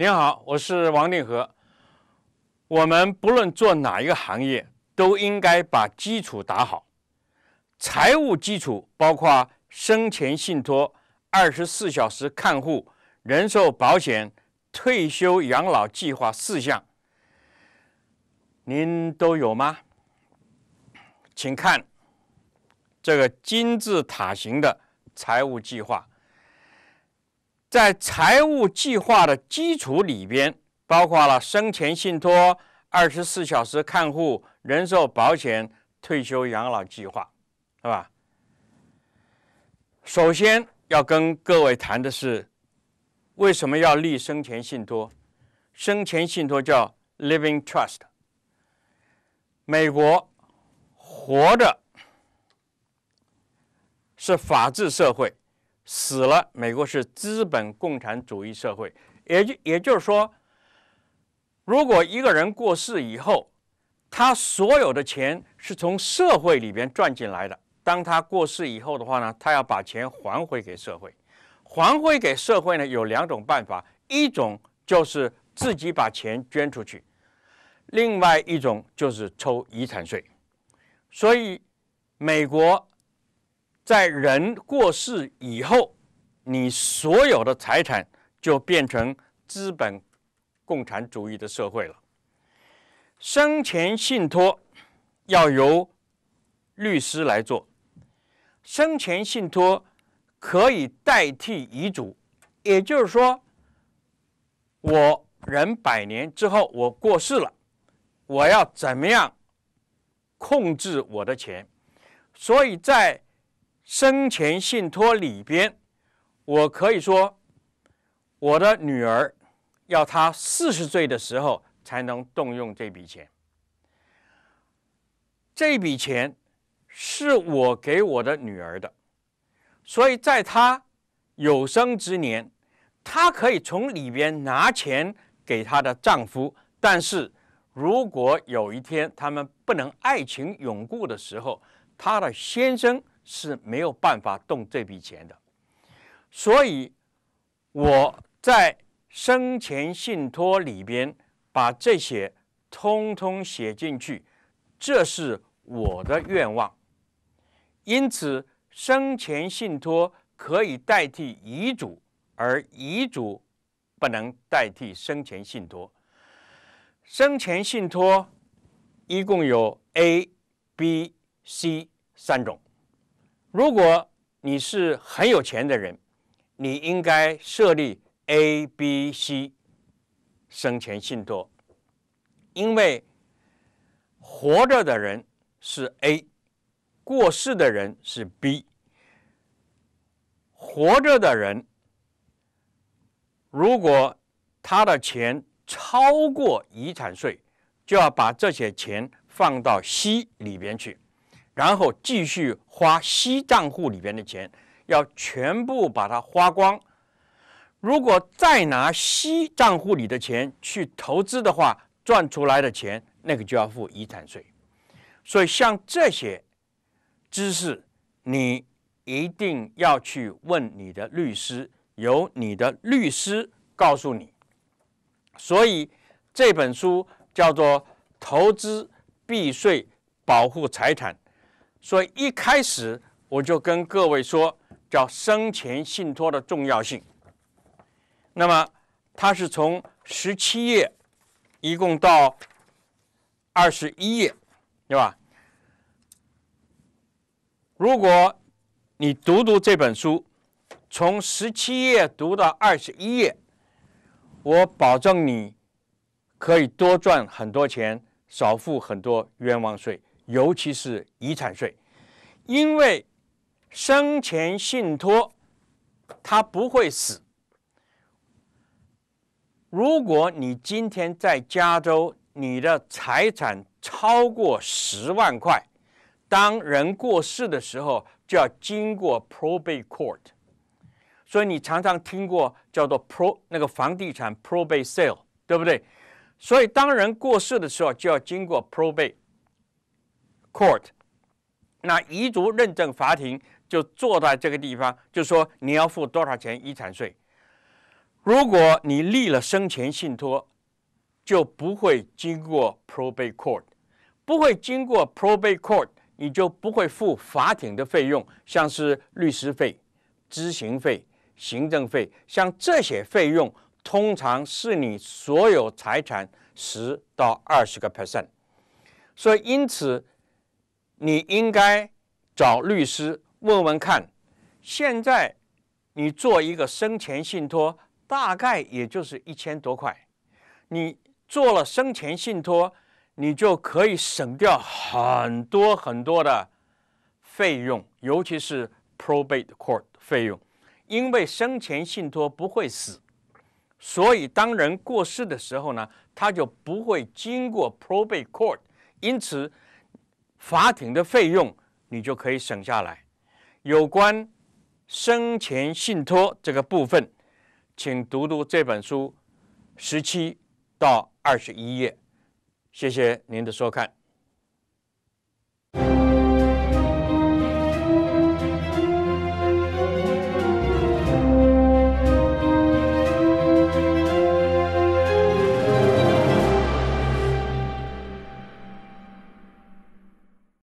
您好，我是王定和。我们不论做哪一个行业，都应该把基础打好。财务基础包括生前信托、二十四小时看护、人寿保险、退休养老计划四项。您都有吗？请看这个金字塔形的财务计划。在财务计划的基础里边，包括了生前信托、二十四小时看护、人寿保险、退休养老计划，是吧？首先要跟各位谈的是，为什么要立生前信托？生前信托叫 living trust。美国活着是法治社会。死了，美国是资本共产主义社会，也就也就是说，如果一个人过世以后，他所有的钱是从社会里边赚进来的。当他过世以后的话呢，他要把钱还回给社会。还回给社会呢，有两种办法，一种就是自己把钱捐出去，另外一种就是抽遗产税。所以，美国。在人过世以后，你所有的财产就变成资本共产主义的社会了。生前信托要由律师来做，生前信托可以代替遗嘱，也就是说，我人百年之后我过世了，我要怎么样控制我的钱？所以在生前信托里边，我可以说，我的女儿要她四十岁的时候才能动用这笔钱。这笔钱是我给我的女儿的，所以在她有生之年，她可以从里边拿钱给她的丈夫。但是如果有一天他们不能爱情永固的时候，她的先生。是没有办法动这笔钱的，所以我在生前信托里边把这些通通写进去，这是我的愿望。因此，生前信托可以代替遗嘱，而遗嘱不能代替生前信托。生前信托一共有 A、B、C 三种。如果你是很有钱的人，你应该设立 A、B、C 生前信托，因为活着的人是 A，过世的人是 B。活着的人如果他的钱超过遗产税，就要把这些钱放到 C 里边去。然后继续花息账户里边的钱，要全部把它花光。如果再拿息账户里的钱去投资的话，赚出来的钱那个就要付遗产税。所以像这些知识，你一定要去问你的律师，由你的律师告诉你。所以这本书叫做《投资避税保护财产》。所以一开始我就跟各位说，叫生前信托的重要性。那么它是从十七页一共到二十一页，对吧？如果你读读这本书，从十七页读到二十一页，我保证你可以多赚很多钱，少付很多冤枉税。尤其是遗产税，因为生前信托他不会死。如果你今天在加州，你的财产超过十万块，当人过世的时候，就要经过 probate court。所以你常常听过叫做 pro 那个房地产 probate sale，对不对？所以当人过世的时候，就要经过 probate。Court，那遗嘱认证法庭就坐在这个地方，就说你要付多少钱遗产税。如果你立了生前信托，就不会经过 probate court，不会经过 probate court，你就不会付法庭的费用，像是律师费、咨询费、行政费，像这些费用，通常是你所有财产十到二十个 percent。所以，因此你应该找律师问问看。现在你做一个生前信托，大概也就是一千多块。你做了生前信托，你就可以省掉很多很多的费用，尤其是 probate court 费用。因为生前信托不会死，所以当人过世的时候呢，他就不会经过 probate court，因此法庭的费用你就可以省下来。有关生前信托这个部分，请读读这本书十七到二十一页。谢谢您的收看。